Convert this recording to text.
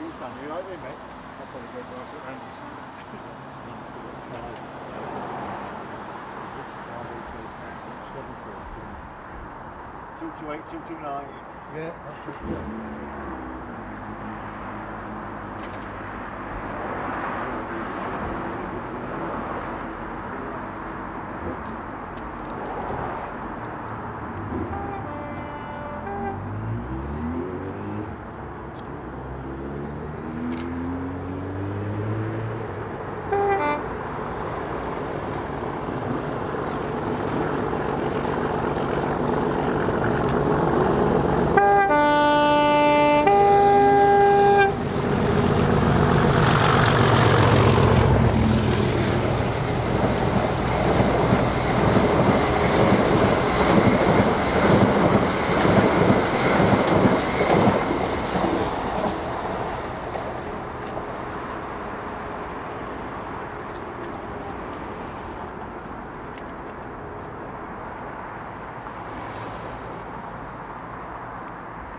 You like me, mate? I'll probably go right at Randy's. Two two eight, two two nine. Yeah, that's it.